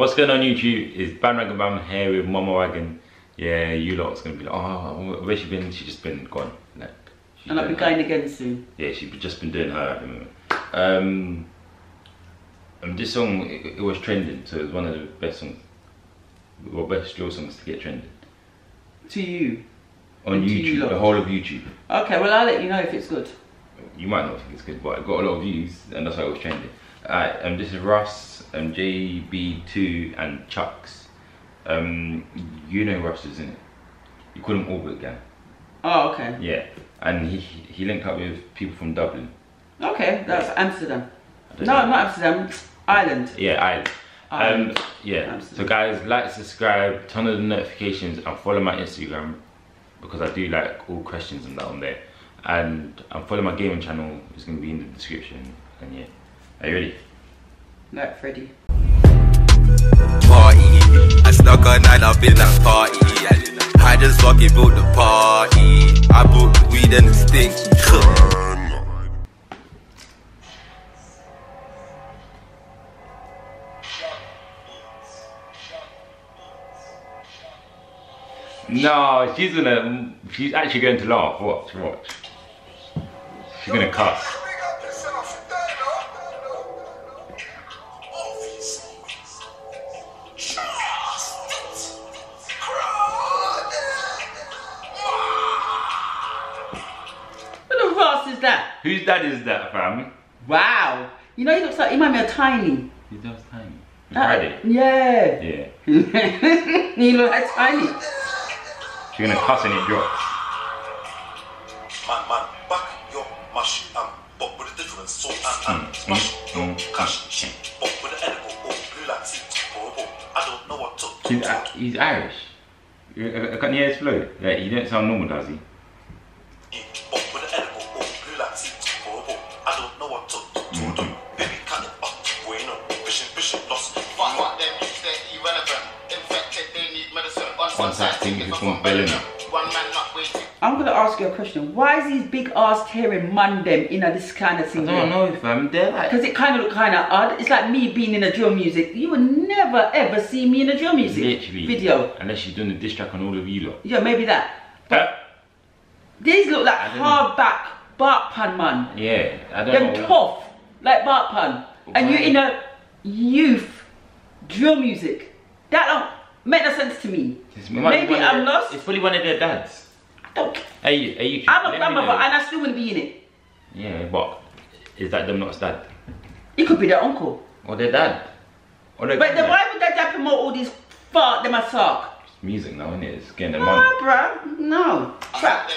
What's going on YouTube is Bandwagon Bam here with Mama Wagon. Yeah, you lot's gonna be like, oh, where's she been? She's just been gone. Like, and I'll be going again soon. Yeah, she's just been doing her. Um, and this song, it, it, was trending, so it was one of the best songs, or best drill songs to get trending. To you? On YouTube, you the whole of YouTube. Okay, well I'll let you know if it's good. You might not think it's good, but it got a lot of views, and that's why it was trending. And um, this is Russ, and JB2, and Chuks. Um, you know Russ, isn't it? You call him Orbit Gang. Oh, okay. Yeah, and he he linked up with people from Dublin. Okay, that's Amsterdam. No, know. not Amsterdam. Ireland. Yeah, Ireland. Ireland. Um, yeah. Amsterdam. So guys, like, subscribe, turn on the notifications, and follow my Instagram because I do like all questions and that on there. And and follow my gaming channel. It's gonna be in the description. And yeah, are you ready? Like Freddy. Party. I snuck a night up in that party. I just fucking built the party. I bought the weed and the stink. No, she's gonna. She's actually going to laugh. Watch, watch. She's gonna cuss. Is that? Whose dad is that, fam? Wow. You know, he looks like he might be a tiny. He does tiny. Uh, yeah. Yeah. he looks like tiny. You're gonna cuss and it drops. Man, man, back your mash um, but with a difference. So um, um, smash your cash, but with the edible or blue light horrible. I don't know what to He's, uh, he's Irish. I can't hear his flow. Yeah, he don't sound normal, does he? Medicine. One side thing is from I'm gonna ask you a question. Why is these big ass tearing man them in a this kind of thing? I don't know fam. They're like because it kind of look kind of odd. It's like me being in a drill music. You would never ever see me in a drill music Literally. video unless you're doing a diss track on all of you lot. Yeah, maybe that. But these look like hardback Bart Pan man. Yeah, I don't Them know. tough like Bart Pan, and you're in a youth drill music. That don't make no sense to me. Maybe I'm their, lost. It's probably one of their dads. I don't. Are you? Are you? I'm a grandmother and I still wouldn't be in it. Yeah, but is that them not dad? It could be their uncle. Or their dad. Or their but then why would their dad promote all these fart them a sock? It's music now, isn't it? It's getting them no, on. bruh. No. Crap.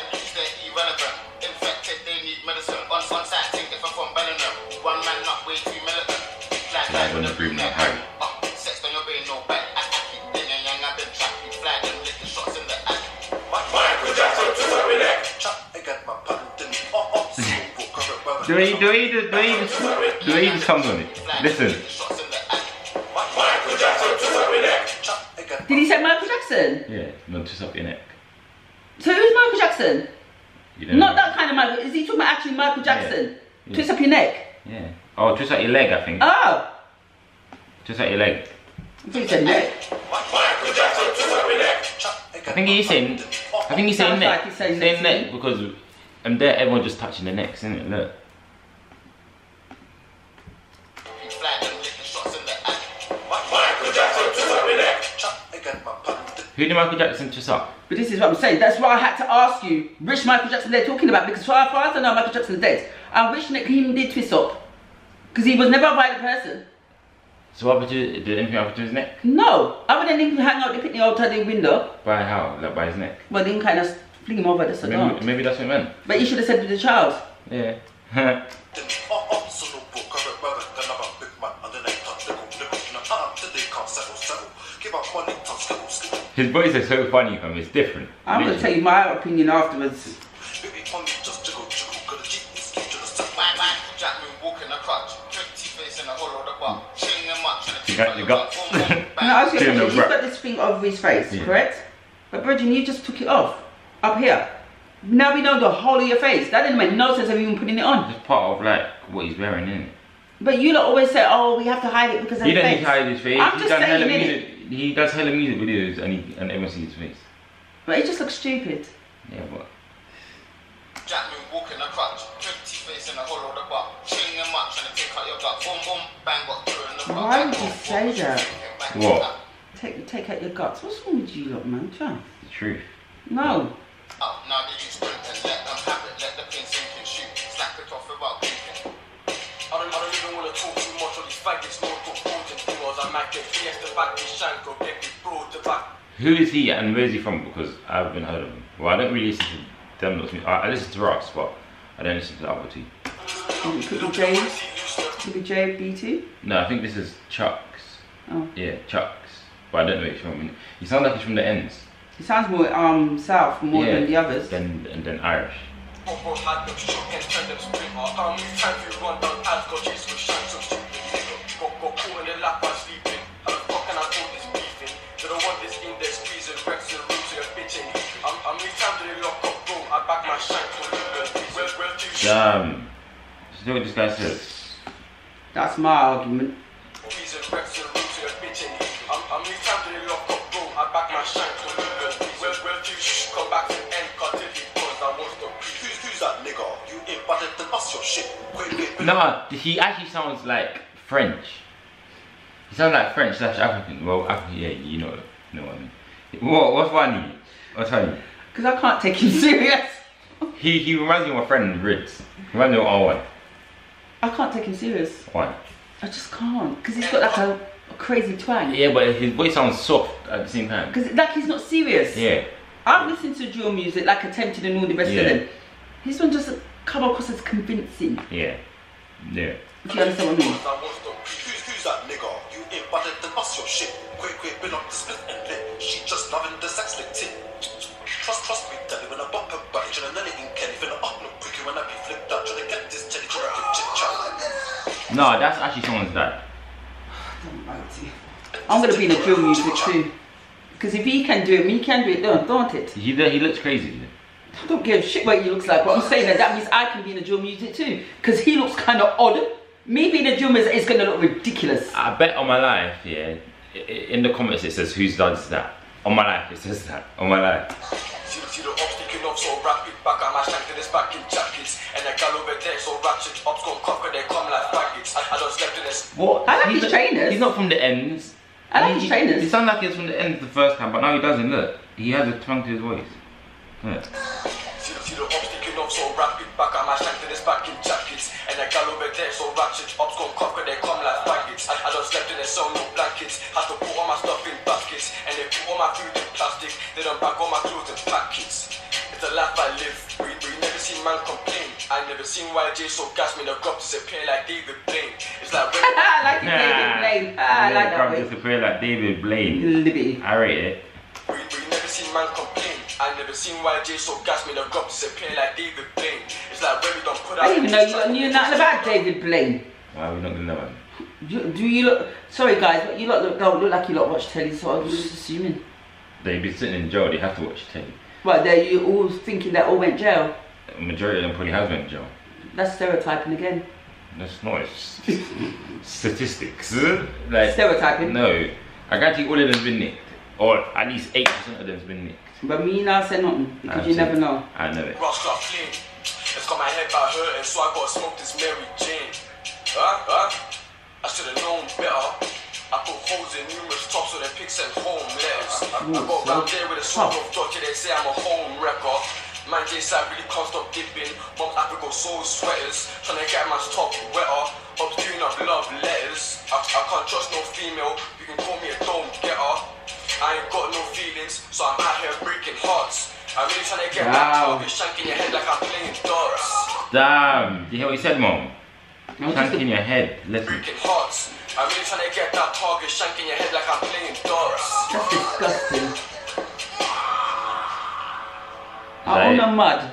Like when the room not Harry. Do we, do we, do we, do we just comes on it? Listen. Did he say Michael Jackson? Yeah, no, twist up your neck. So who's Michael Jackson? You Not know. that kind of Michael. Is he talking about actually Michael Jackson? Yeah. Twist up your neck? Yeah. Oh, twist out your leg, I think. Oh. Twist out your leg. I think he said neck. I think he's saying, I think he's saying neck. Like he's saying, saying neck because and there everyone just touching the necks, isn't it? Look. Who did Michael Jackson twist up? But this is what I'm saying. That's why I had to ask you which Michael Jackson they're talking about because far as I know, Michael Jackson's dead. And which Nick he did twist up because he was never a violent person. So what would you did anything happen to his neck? No, other than him hang out the picnic outside the window. By how? Like by his neck? Well, then kind of fling him over. That's maybe, maybe that's what it meant. But you should have said to the child. Yeah. His voice is so funny from it's different. I'm gonna tell you my opinion afterwards. You got, you got. Can I ask you a question? You've got this thing over his face, yeah. correct? But Bridget, you just took it off, up here. Now we know the whole of your face. That didn't make no sense of even putting it on. It's part of like what he's wearing, isn't it? But you lot always say, oh, we have to hide it because of He the doesn't need to hide his face. I'm He's just done saying, innit? music. He does hella music videos and he and everyone sees his face. But he just looks stupid. Yeah, but Jack me walking a crutch, twenty face in a hollow of the butt. Chilling him up, trying to take out your gut. Boom, boom, bang, got two in the butt. Why would you say that? What? Take take out your guts. What's wrong with you lot, man? Try. the truth. No. Oh, now they use sprint and let Who is he and where is he from? Because I haven't heard of him. Well, I don't really listen to them. lots of music. I, I listen to Russ, but I don't listen to the other two. Could be- could be J. Could be JB2. No, I think this is Chuks. Oh. Yeah, Chuks. But I don't know which one. He sounds like he's from the ends. He sounds more um south more yeah, than the others. Then and then Irish. Um, nigga? You ain't better than us, your shit. Quick, quick, quick. No, he actually sounds like French. He sounds like French slash African. Well, African, yeah, you know, you know what I mean. What? What's funny? What's funny? Because I can't take him serious. He he reminds me of my friend Ritz. Reminds me of R1. I can't take him serious. Why? I just can't. Because he's got like a, a crazy twang. Yeah, but his voice sounds soft at the same time. Because like he's not serious. Yeah. I've listened to drill music like Attempted and all the rest Yeah. of them. His one just come across as convincing. Yeah. Yeah. If you understand what I mean. I won't stop breathing. Who's, who's that nigga? You ain't better than us, your shit. Quick, quick, been up the split and lit. She just loving the sex lit tip. Trust, trust me, daddy, when I bump her body, tryna let it in Kenny, finna up no quicker when I be flipped out, tryna get this teddy, tryna get chit chat. No, that's actually someone's dad. I'm gonna be in the drill music too. Because if he can do it, me can do it, don't, don't it? He he looks crazy. I don't give a shit what he looks like, but I'm saying that that means I can be in the drill music too. Because he looks kind of odd. Me being a drill music is gonna look ridiculous. I bet on my life, yeah. i- i- In the comments it says whose dad is that. On my life it says that. On my life. See, see the ops taking off so rapid, back at my shank to this back in jackets. And the gal over there so ratchet, ops gon' conquer, they come like faggots. I, I don't slept in this. What? I like He's his not- trainers. He's not from the ends. I like He- his trainers. He sounded like he was from the ends the first time, but now he doesn't. Look, he has a twang to his voice. Look. See, see the ops taking off so rapid, back at my shank to this back in jackets. And the gal over there so ratchet, ops gon' conquer, they come like faggots. I, I don't slept in this, so no blankets. Had to put all my stuff in baskets. And they put all my food in I never seen YJ so gas me the grub disappear like David Blaine. It's like when I like it, David Blaine. Ah, I like that Come way. disappear like David Blaine. Liberty. I rate it. we, we never seen man complain. I never seen YJ so gas me the grub disappear like David Blaine. It's like when we don't put out. I didn't even know you lot knew nothing about David Blaine. Why are we not gonna know him? Do, do you look? Sorry guys, but you lot look, don't look like you lot watch telly, so I was just assuming. They've been sitting in jail. They have to watch telly. Right there, you all thinking that all went jail. A majority of them probably has went to jail. That's stereotyping again. That's not it's statistics. Like Stereotyping. no, I guarantee all of them's been nicked, or at least eight percent of them's been nicked. But me now say nothing because you never know. I know it. Ross got clean. It's got my head about hurting, so I gotta smoke this Mary Jane. Huh? Huh? I should've known better. I put holes in numerous tops so the pigs sent home letters. I, I go round there with a sword of dodgy, they say I'm a home wrecker. Man, J side really can't stop dipping. Mom's Africa soul sweaters, trying to get man's top wetter. Ups doing up love letters. I, I can't trust no female, you can call me a dome getter. I ain't got no feelings, so I'm out here breaking hearts. I'm really trying to get Wow. back target, shanking your head like I'm playing darts. Damn. You hear what he said, mom? I was Tank just- in your head. Listen. Breaking hearts. I'm really trying to get that target, shanking your head like I'm playing darts. That's disgusting. Like- I'm on the mud.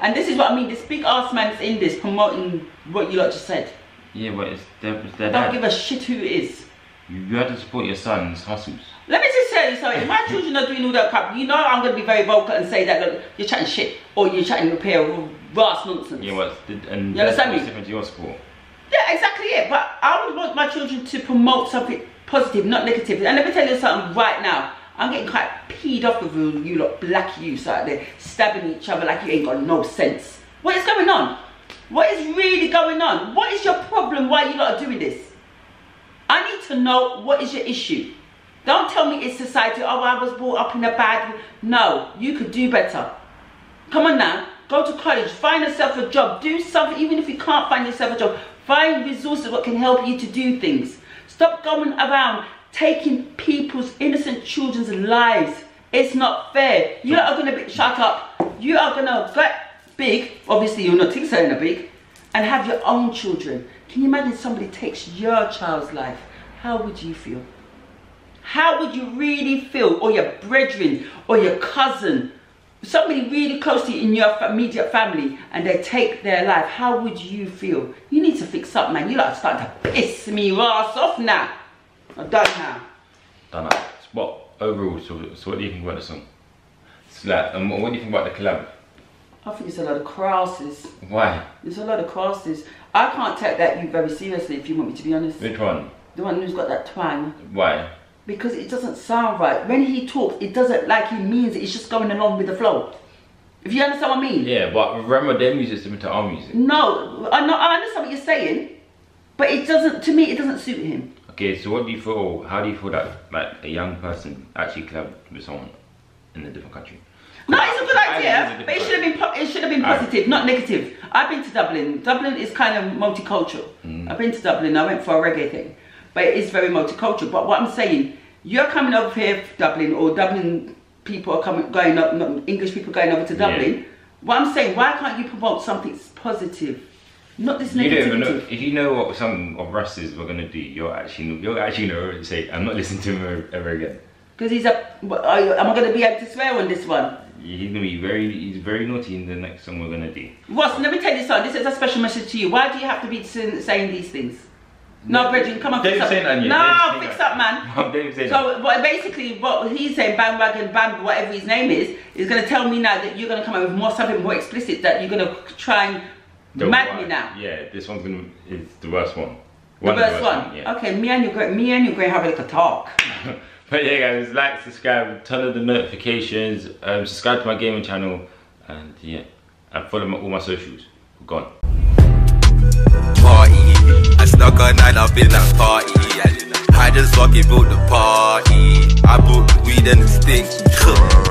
And this is what I mean, this big ass man's in this promoting what you lot just said. Yeah, but it's their, it's their Don't dad. give a shit who it is. You, you have to support your son's hustles. Let me just tell you something. If my children are doing all that crap, you know I'm going to be very vocal and say that look, you're chatting shit or you're chatting repair or vast nonsense. Yeah, but the, and You understand me? different to your sport. Yeah, exactly it. But I would want my children to promote something positive, not negative. And let me tell you something right now. I'm getting quite peed off with you, you lot black youths out there stabbing each other like you ain't got no sense. What is going on? What is really going on? What is your problem why you lot are doing this? I need to know what is your issue. Don't tell me it's society, oh, I was brought up in a bad... No, you could do better. Come on now, go to college, find yourself a job, do something, even if you can't find yourself a job, find resources that can help you to do things. Stop going around taking people's innocent children's lives. It's not fair. You are going to be, shut up. You are going to get big, obviously you're not thinking so big, and have your own children. Can you imagine somebody takes your child's life? How would you feel? How would you really feel? Or your brethren, or your cousin, somebody really close to you in your immediate family, and they take their life. How would you feel? You need to fix up, man. You're like starting to piss me ass off now. Done now. Done now. What overall? So, so what do you think about the song? It's like, um, what do you think about the collab? I think it's a lot of crosses. Why? There's a lot of crosses. I can't take that you very seriously if you want me to be honest. Which one? The one who's got that twang. Why? Because it doesn't sound right. When he talks, it doesn't like he means it. It's just going along with the flow. If you understand what I mean? Yeah, but remember their music's different to our music. No, I know I understand what you're saying, but it doesn't. To me, it doesn't suit him. Okay, so what do you feel? How do you feel that like a young person actually collab with someone in a different country? No, it's a good idea, but it should have been it should have been positive, not negative. I've been to Dublin. Dublin is kind of multicultural. Mm. I've been to Dublin. I went for a reggae thing, but it is very multicultural. But what I'm saying, you're coming over here, Dublin, or Dublin people are coming, going up, English people going over to Dublin. Yeah. What I'm saying, why can't you promote something positive? Not this negativity. You don't even know, if you know what some of Russ's were gonna do, you're actually you're actually gonna say, I'm not listening to him ever again. Because he's a, am I gonna be able to swear on this one? he's gonna be very he's very naughty in the next song we're gonna do. Russ, let me tell you something. This is a special message to you. Why do you have to be saying these things? No, Bridget, come on, fix up. No, fix up, man. so, basically, what he's saying, bandwagon, band, whatever his name is, is going to tell me now that you're going to come up with more something more explicit that you're going to try and the mad one, me now. Yeah, this one's gonna is the worst one. one the worst one. one yeah. Okay, me and you, me and you, going to have a little talk. But yeah guys, like, subscribe, turn on the notifications, um, subscribe to my gaming channel, and yeah, and follow my, all my socials. We're gone. Party, I snuck a night up in that party. I just fucking built the party. I bought weed and the stick.